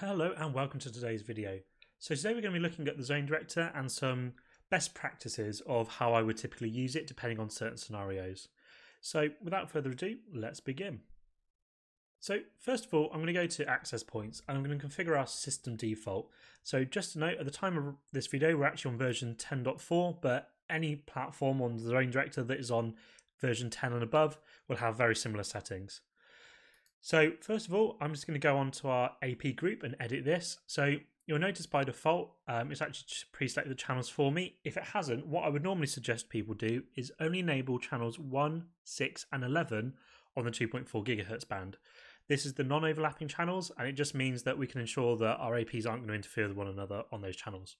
Hello and welcome to today's video. So today we're going to be looking at the ZoneDirector and some best practices of how I would typically use it depending on certain scenarios. So without further ado, let's begin. So first of all, I'm going to go to access points and I'm going to configure our system default. So just to note, at the time of this video, we're actually on version 10.4, but any platform on the ZoneDirector that is on version 10 and above will have very similar settings. So first of all, I'm just going to go on to our AP group and edit this. So you'll notice by default, um, it's actually just pre-selected the channels for me. If it hasn't, what I would normally suggest people do is only enable channels 1, 6 and 11 on the 2.4 gigahertz band. This is the non-overlapping channels and it just means that we can ensure that our APs aren't going to interfere with one another on those channels.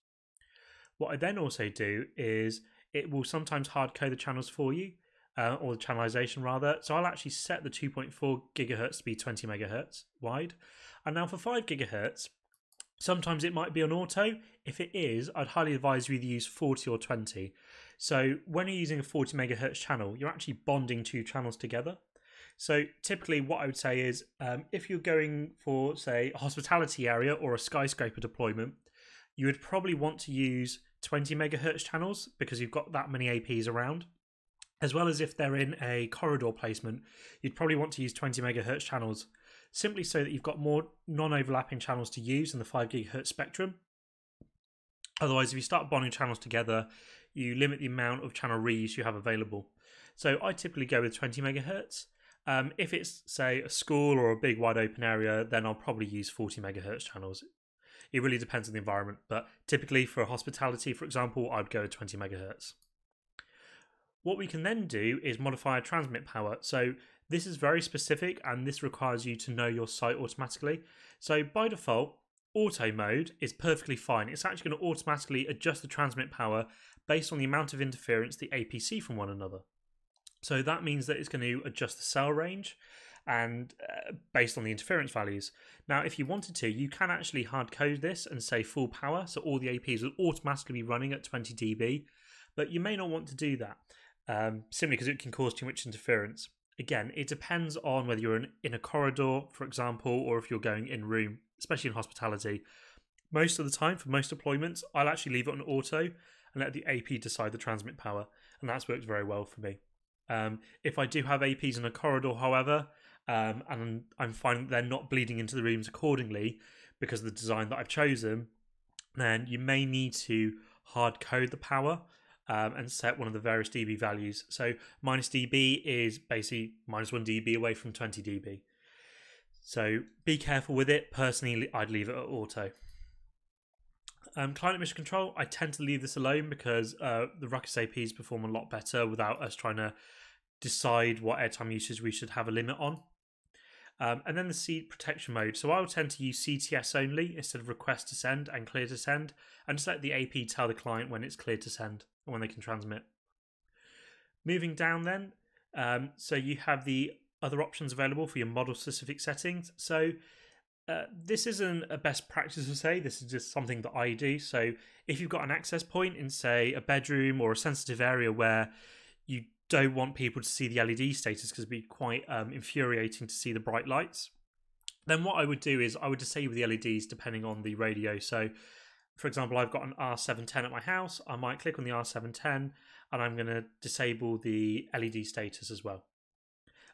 What I then also do is it will sometimes hard code the channels for you uh, or the channelization rather. So I'll actually set the 2.4 gigahertz to be 20 megahertz wide. And now for 5 gigahertz, sometimes it might be on auto. If it is, I'd highly advise you either use 40 or 20. So when you're using a 40 megahertz channel, you're actually bonding two channels together. So typically, what I would say is um, if you're going for, say, a hospitality area or a skyscraper deployment, you would probably want to use 20 megahertz channels because you've got that many APs around as well as if they're in a corridor placement, you'd probably want to use 20 megahertz channels simply so that you've got more non overlapping channels to use in the 5 gigahertz spectrum. Otherwise, if you start bonding channels together, you limit the amount of channel reuse you have available. So I typically go with 20 megahertz. Um, if it's, say, a school or a big wide open area, then I'll probably use 40 megahertz channels. It really depends on the environment, but typically for a hospitality, for example, I'd go with 20 megahertz. What we can then do is modify a transmit power. So this is very specific and this requires you to know your site automatically. So by default, auto mode is perfectly fine. It's actually going to automatically adjust the transmit power based on the amount of interference the APC from one another. So that means that it's going to adjust the cell range and uh, based on the interference values. Now, if you wanted to, you can actually hard code this and say full power, so all the APs will automatically be running at 20 dB, but you may not want to do that um, simply because it can cause too much interference. Again, it depends on whether you're in, in a corridor, for example, or if you're going in room, especially in hospitality. Most of the time, for most deployments, I'll actually leave it on auto and let the AP decide the transmit power, and that's worked very well for me. Um, if I do have APs in a corridor, however, um, and I'm finding they're not bleeding into the rooms accordingly because of the design that I've chosen, then you may need to hard code the power um, and set one of the various dB values. So minus dB is basically minus 1 dB away from 20 dB. So be careful with it. Personally, I'd leave it at auto. Um, client admission control, I tend to leave this alone because uh, the Ruckus APs perform a lot better without us trying to decide what airtime usage we should have a limit on. Um, and then the seed protection mode. So I will tend to use CTS only instead of request to send and clear to send, and just let the AP tell the client when it's clear to send and when they can transmit. Moving down then, um, so you have the other options available for your model specific settings. So uh, this isn't a best practice to say, this is just something that I do. So if you've got an access point in, say, a bedroom or a sensitive area where you don't want people to see the LED status because it'd be quite um, infuriating to see the bright lights, then what I would do is I would disable the LEDs depending on the radio. So for example, I've got an R710 at my house. I might click on the R710 and I'm going to disable the LED status as well.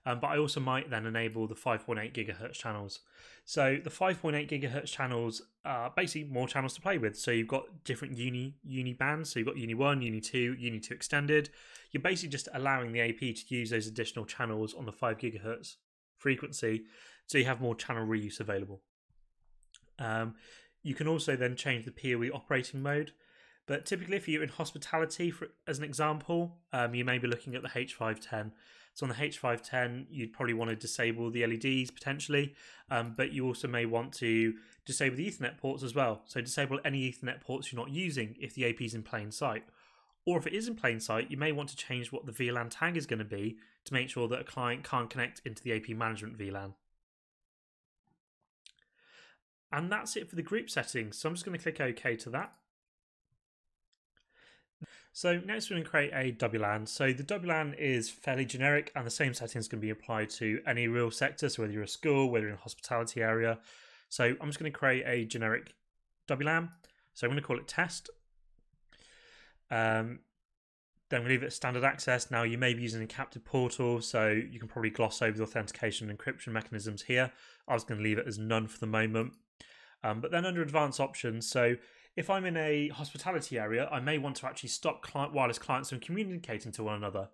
Um, but I also might then enable the 5.8 gigahertz channels. So the 5.8 gigahertz channels are basically more channels to play with. So you've got different uni uni bands. So you've got Uni 1, Uni 2, Uni 2 extended. You're basically just allowing the AP to use those additional channels on the 5 gigahertz frequency. So you have more channel reuse available. Um, you can also then change the PoE operating mode. But typically, if you're in hospitality, for, as an example, um, you may be looking at the H510. So on the H510, you'd probably want to disable the LEDs potentially, um, but you also may want to disable the Ethernet ports as well. So disable any Ethernet ports you're not using if the AP is in plain sight. Or if it is in plain sight, you may want to change what the VLAN tag is going to be to make sure that a client can't connect into the AP management VLAN. And that's it for the group settings. So I'm just going to click OK to that. So next we're going to create a WLAN. So the WLAN is fairly generic and the same settings can be applied to any real sector. So whether you're a school, whether you're in a hospitality area. So I'm just going to create a generic WLAN. So I'm going to call it test. Um, then we leave it standard access. Now you may be using a captive portal, so you can probably gloss over the authentication and encryption mechanisms here. I was going to leave it as none for the moment. Um, but then under advanced options, so if I'm in a hospitality area, I may want to actually stop client, wireless clients from communicating to one another.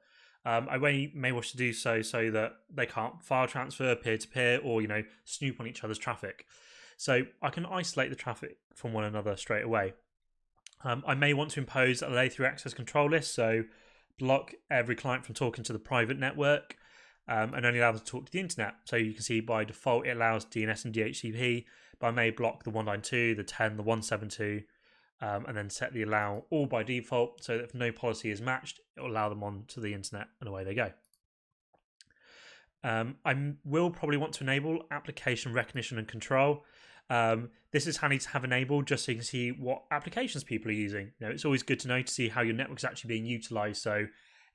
Um, I may, may wish to do so so that they can't file transfer peer to peer or you know snoop on each other's traffic. So I can isolate the traffic from one another straight away. Um, I may want to impose a layer 3 access control list, so block every client from talking to the private network um, and only allow them to talk to the internet. So you can see by default it allows DNS and DHCP, but I may block the 192, the 10, the 172, um, and then set the allow all by default so that if no policy is matched, it will allow them on to the internet and away they go. Um, I will probably want to enable application recognition and control. Um, this is handy to have enabled just so you can see what applications people are using. You know, it's always good to know to see how your network is actually being utilized so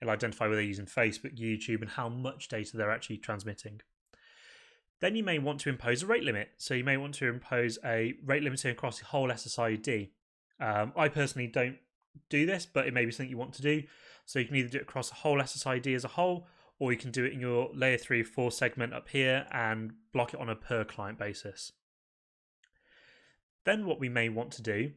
it'll identify whether they're using Facebook, YouTube, and how much data they're actually transmitting. Then you may want to impose a rate limit. So you may want to impose a rate limiter across the whole SSID. Um, I personally don't do this, but it may be something you want to do. So you can either do it across the whole SSID as a whole, or you can do it in your layer 3 4 segment up here and block it on a per client basis. Then what we may want to do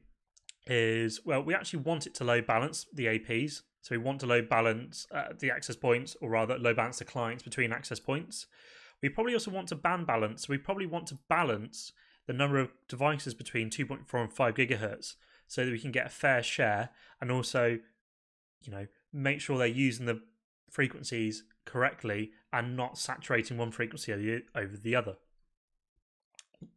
is, well, we actually want it to load balance the APs. So we want to load balance uh, the access points, or rather load balance the clients between access points. We probably also want to band balance. So we probably want to balance the number of devices between 2.4 and 5 gigahertz so that we can get a fair share and also, you know, make sure they're using the frequencies correctly and not saturating one frequency over the other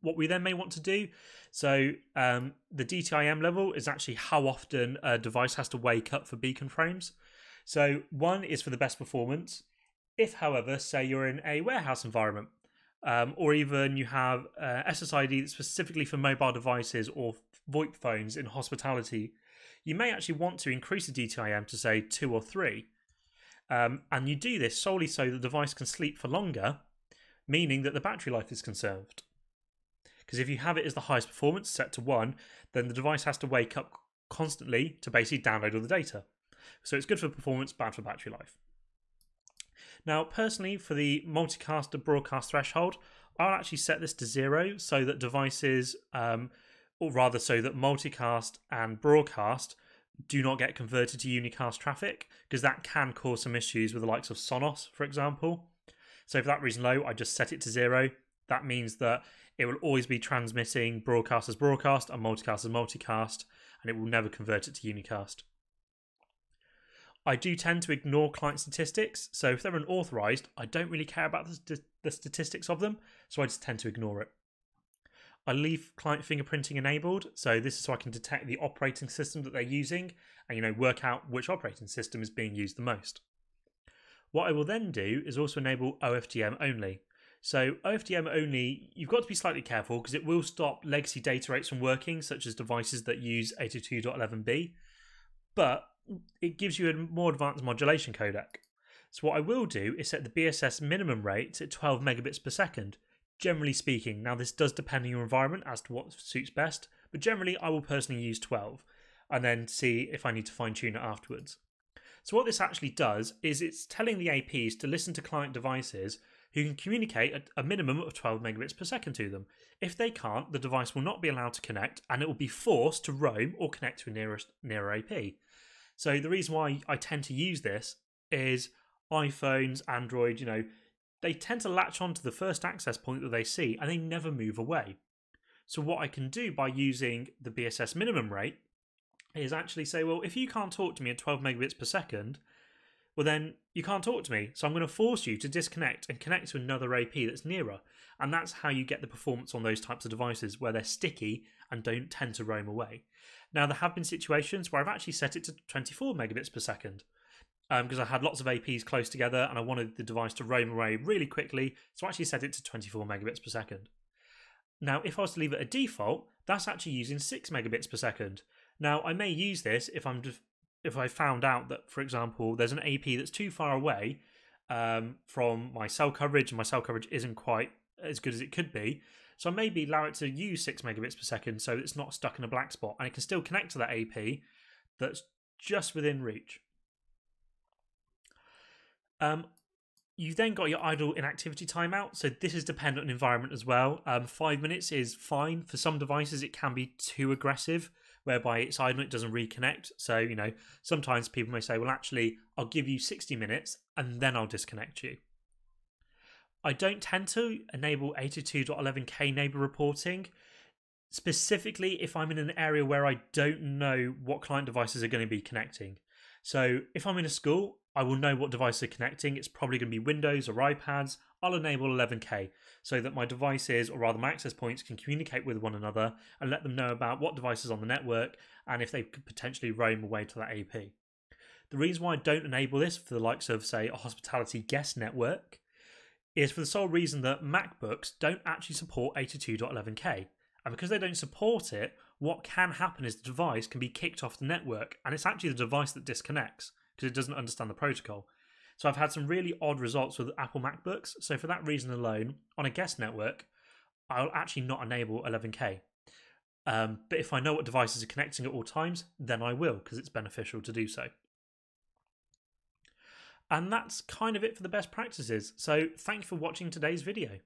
what we then may want to do. So um, the DTIM level is actually how often a device has to wake up for beacon frames. So one is for the best performance. If, however, say you're in a warehouse environment, um, or even you have uh, SSID specifically for mobile devices or VoIP phones in hospitality, you may actually want to increase the DTIM to say two or three. Um, and you do this solely so the device can sleep for longer, meaning that the battery life is conserved. Because if you have it as the highest performance set to one, then the device has to wake up constantly to basically download all the data. So it's good for performance, bad for battery life. Now, personally, for the multicast to broadcast threshold, I'll actually set this to zero so that devices, um, or rather, so that multicast and broadcast do not get converted to unicast traffic because that can cause some issues with the likes of Sonos, for example. So, for that reason, low, I just set it to zero. That means that it will always be transmitting broadcast as broadcast and multicast as multicast, and it will never convert it to unicast. I do tend to ignore client statistics, so if they're unauthorized, I don't really care about the, the statistics of them, so I just tend to ignore it. I leave client fingerprinting enabled, so this is so I can detect the operating system that they're using and you know work out which operating system is being used the most. What I will then do is also enable OFDM only. So OFDM only, you've got to be slightly careful because it will stop legacy data rates from working, such as devices that use 802.11b, but it gives you a more advanced modulation codec. So what I will do is set the BSS minimum rate at 12 megabits per second. Generally speaking, now this does depend on your environment as to what suits best, but generally I will personally use 12 and then see if I need to fine tune it afterwards. So what this actually does is it's telling the APs to listen to client devices who can communicate at a minimum of 12 megabits per second to them. If they can't, the device will not be allowed to connect and it will be forced to roam or connect to a nearest, nearer AP. So the reason why I tend to use this is iPhones, Android, you know, they tend to latch on to the first access point that they see and they never move away. So what I can do by using the BSS minimum rate is actually say, well, if you can't talk to me at 12 megabits per second, well, then you can't talk to me. So I'm going to force you to disconnect and connect to another AP that's nearer. And that's how you get the performance on those types of devices where they're sticky and don't tend to roam away. Now, there have been situations where I've actually set it to 24 megabits per second because um, I had lots of APs close together and I wanted the device to roam away really quickly. So I actually set it to 24 megabits per second. Now, if I was to leave it a default, that's actually using 6 megabits per second. Now, I may use this if I'm if I found out that, for example, there's an AP that's too far away um, from my cell coverage and my cell coverage isn't quite as good as it could be, So maybe allow it to use 6 megabits per second so it's not stuck in a black spot and it can still connect to that AP that's just within reach. Um, you've then got your idle inactivity timeout. So this is dependent on environment as well. Um, five minutes is fine. For some devices, it can be too aggressive, whereby it's idle, it doesn't reconnect. So, you know, sometimes people may say, well, actually, I'll give you 60 minutes and then I'll disconnect you. I don't tend to enable 82.11k neighbor reporting, specifically if I'm in an area where I don't know what client devices are going to be connecting. So if I'm in a school, I will know what devices are connecting. It's probably going to be Windows or iPads. I'll enable 11K so that my devices, or rather my access points, can communicate with one another and let them know about what devices on the network and if they could potentially roam away to that AP. The reason why I don't enable this for the likes of, say, a hospitality guest network is for the sole reason that MacBooks don't actually support 82.11K. And because they don't support it, what can happen is the device can be kicked off the network, and it's actually the device that disconnects because it doesn't understand the protocol. So I've had some really odd results with Apple MacBooks. So for that reason alone, on a guest network, I'll actually not enable 11K. Um, but if I know what devices are connecting at all times, then I will because it's beneficial to do so. And that's kind of it for the best practices. So thank you for watching today's video.